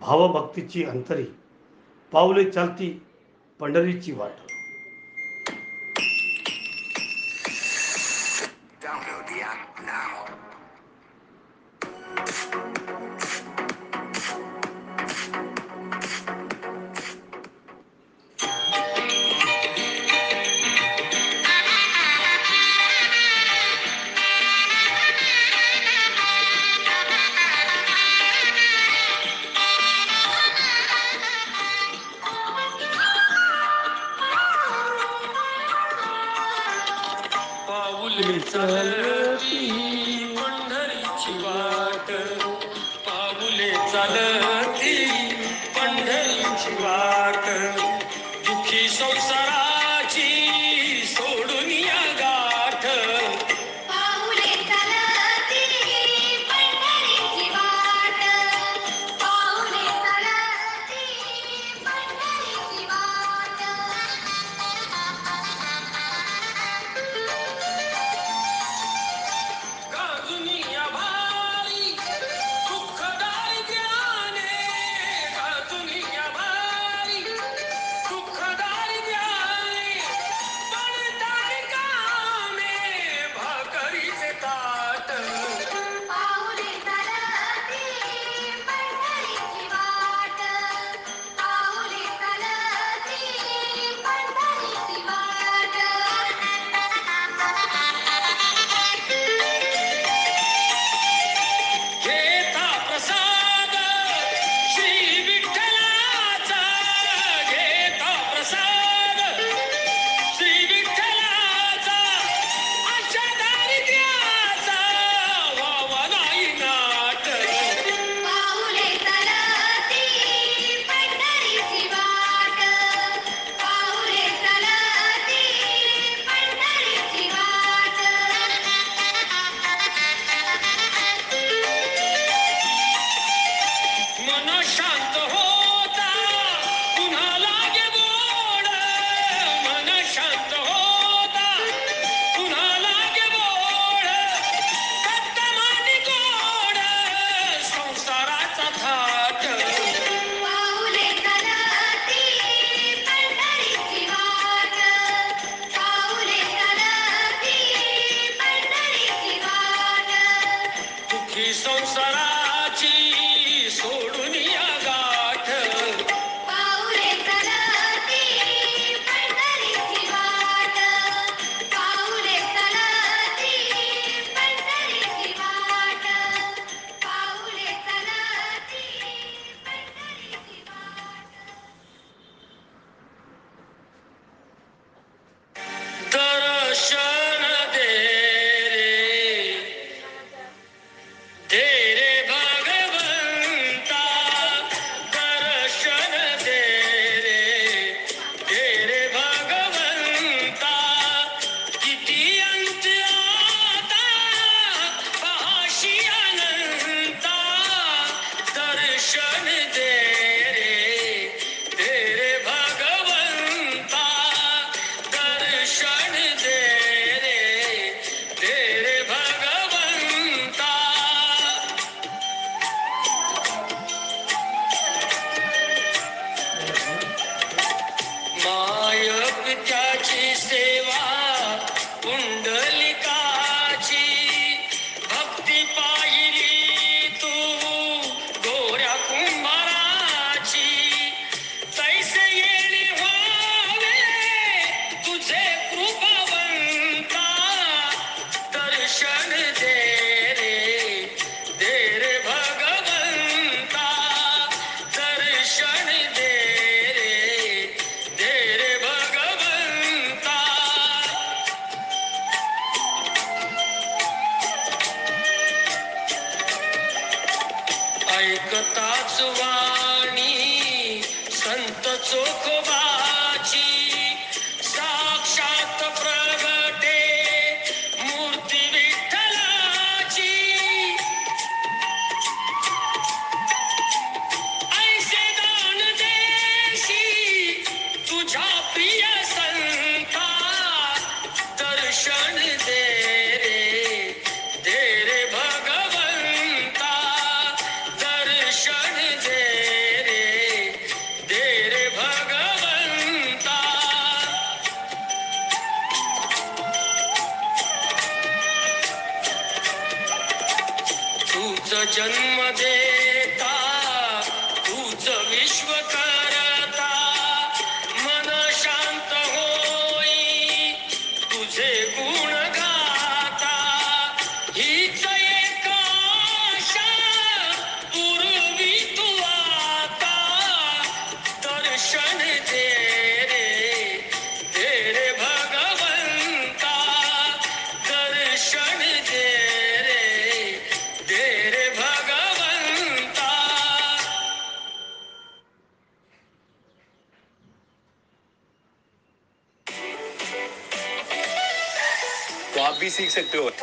भावभक्तीची अंतरी पावले चालती पंढरीची वाट. Sarah.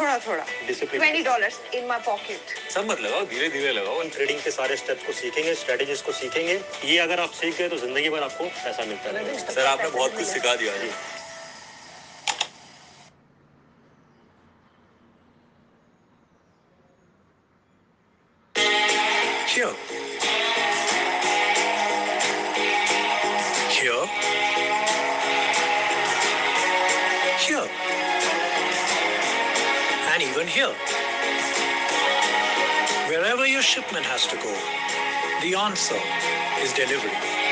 थोड़ा थोड़ा twenty dollar in my pocket सब मत लगाओ धीरे धीरे लगाओ। इन ट्रेडिंग के सारे स्टेप को सीखेंगे स्ट्रेटेजी को सीखेंगे। ये अगर आप सीख गए तो ज़िंदगी भर आपको पैसा मिलता है सर आपने बहुत कुछ सिखा दिया जी Here. Here. and Hill. Wherever your shipment has to go, the answer is delivery.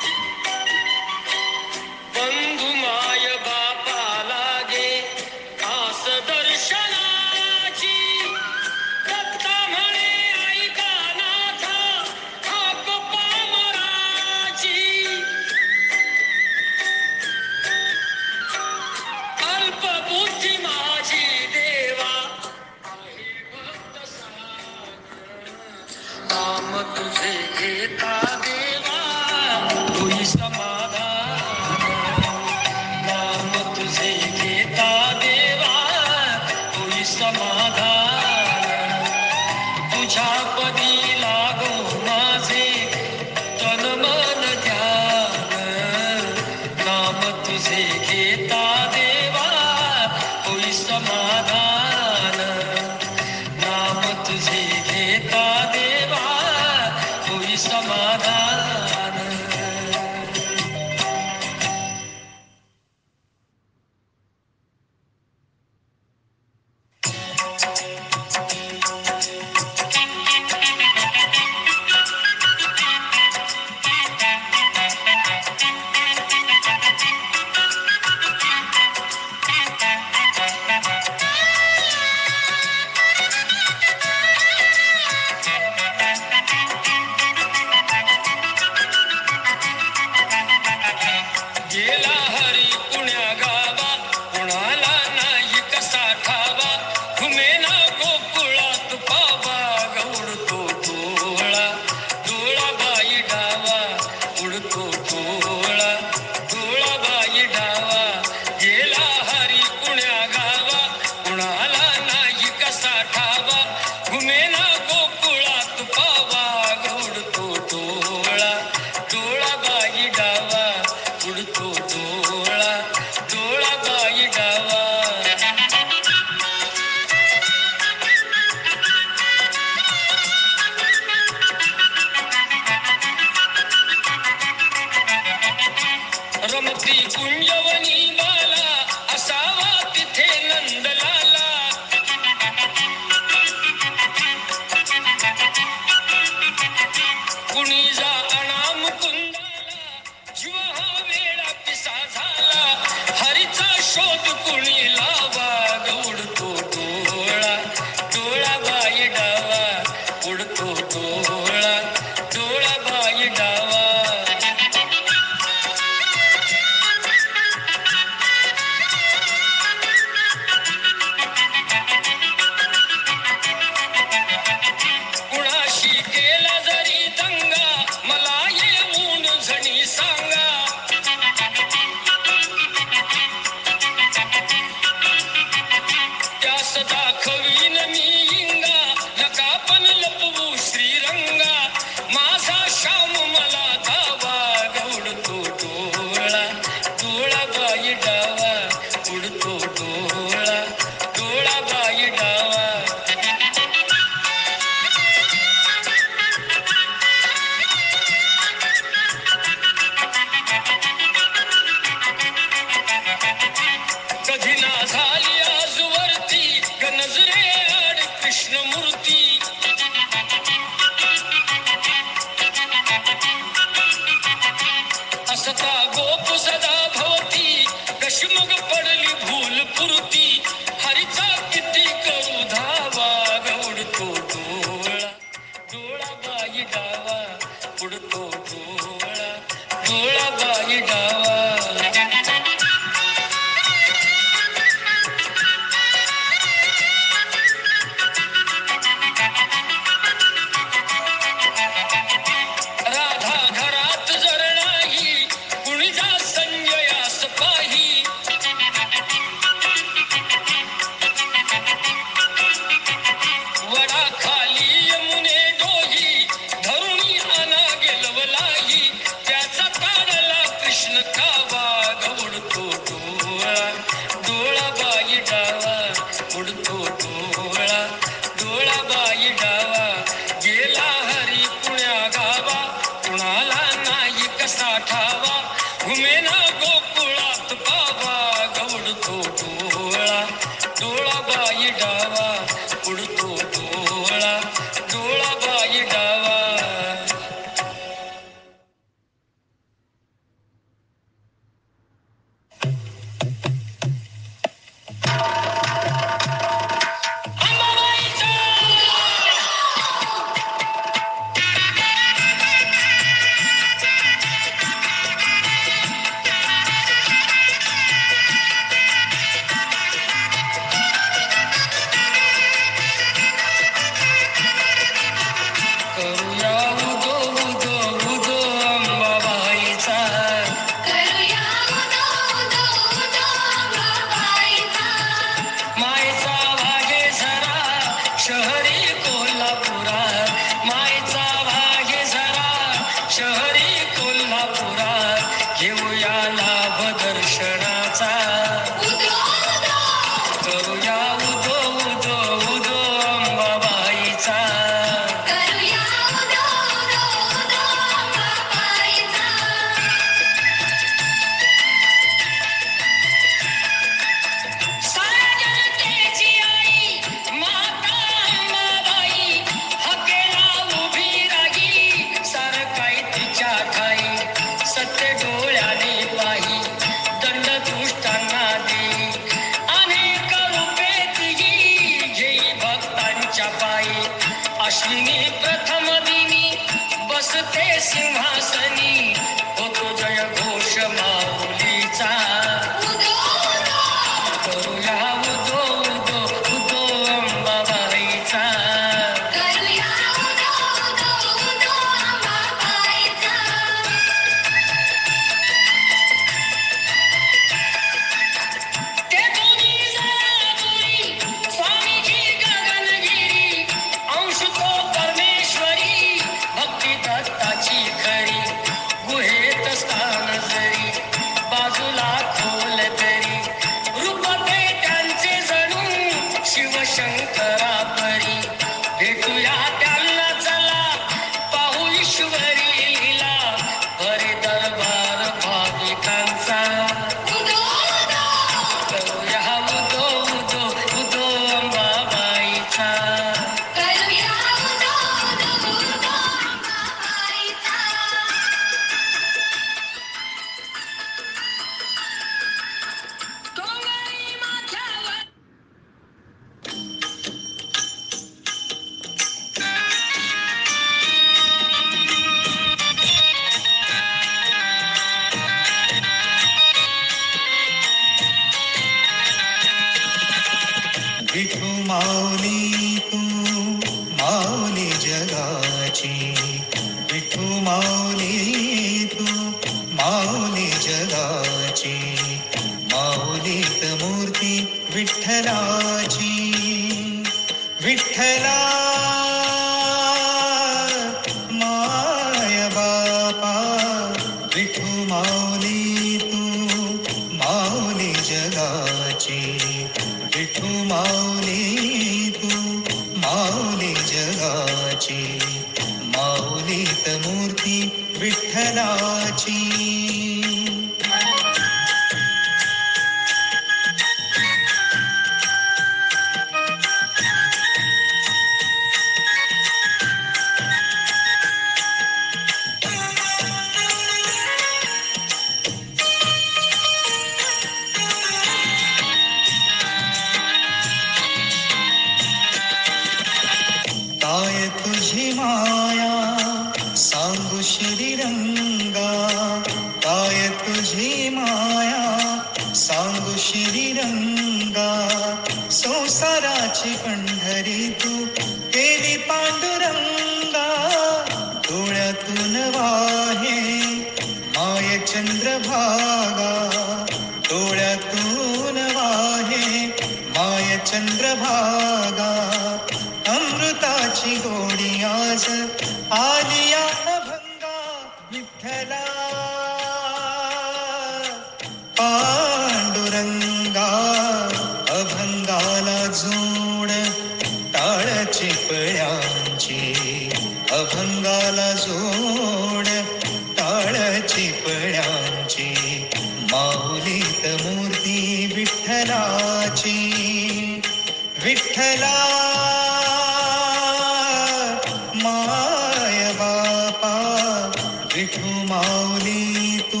Vithu माऊली तू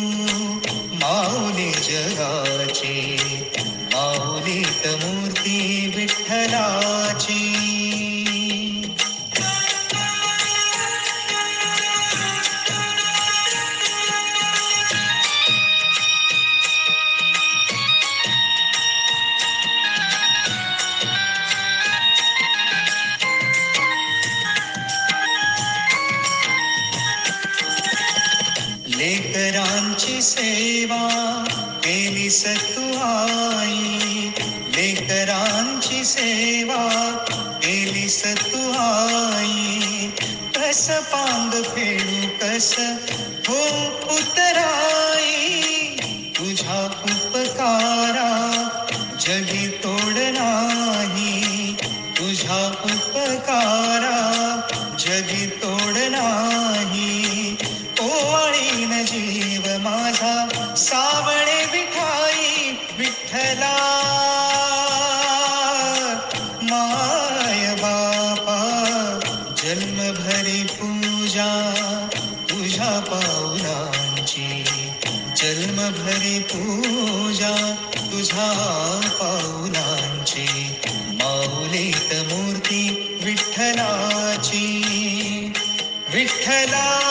माऊली जगाची माऊली मूर्ती विठ्ठला rasa पावनाची जन्म भरी पूजा तुझा पावलांची। माऊलीत मूर्ती विठ्ठलाची। Vitthala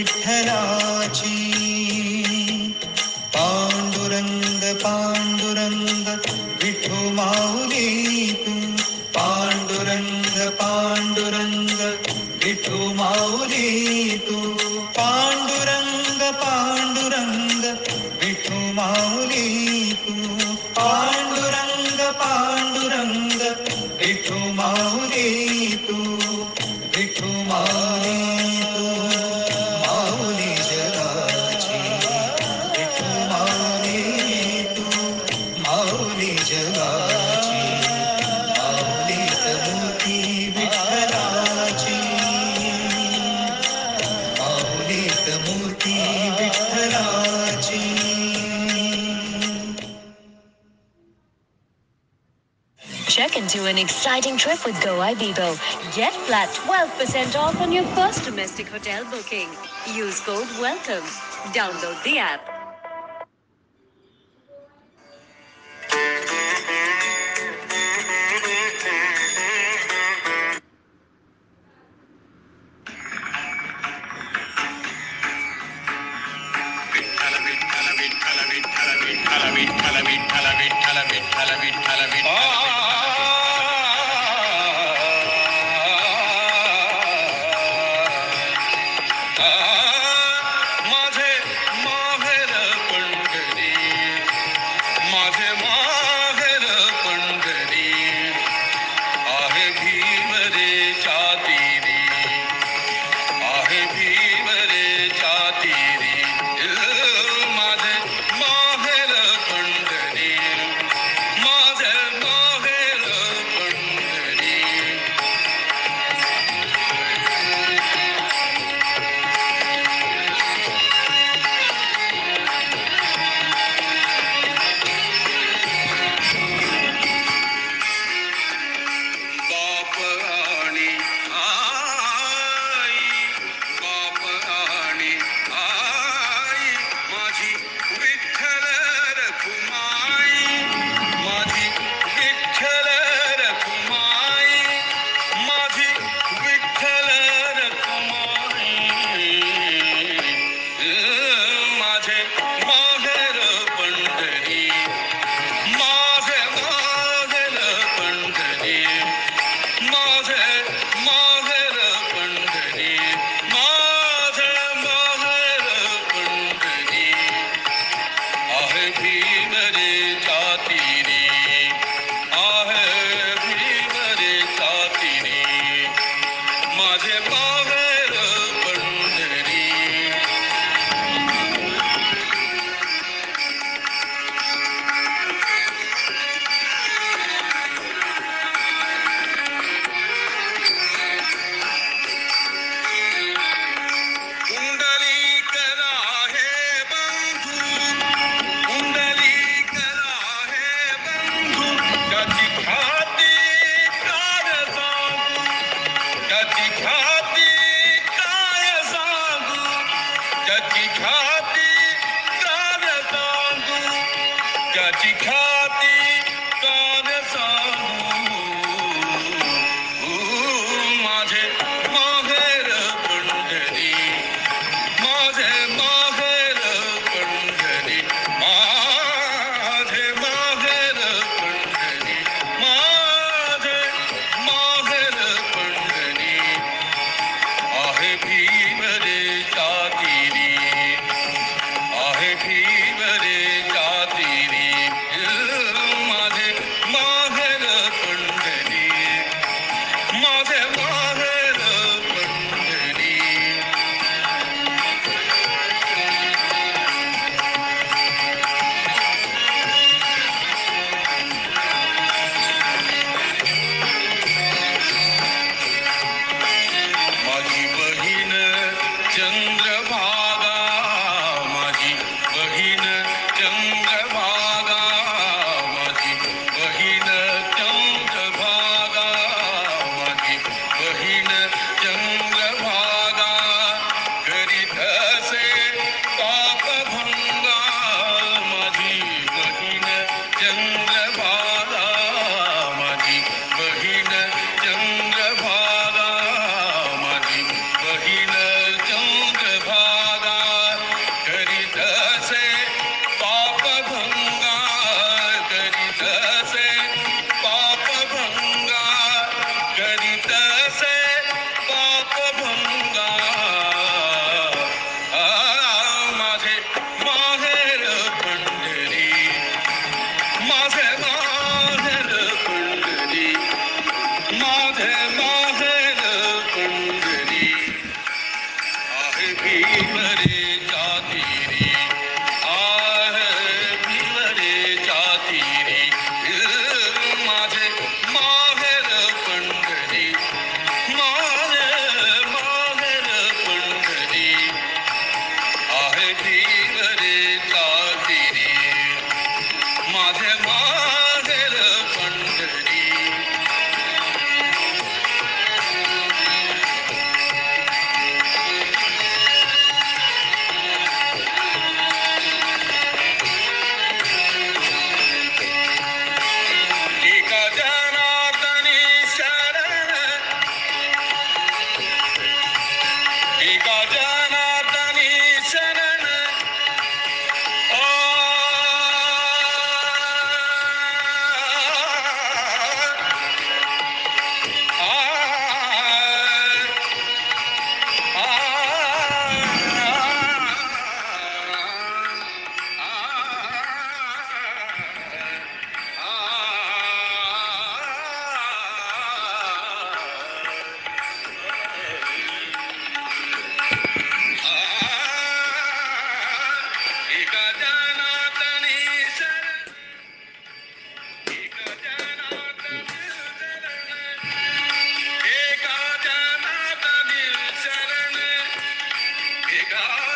विठ्ठलाची an exciting trip with Go Ibibo. Get flat 12% off on your first domestic hotel booking. Use code WELCOME. Download the app. Chand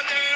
Father.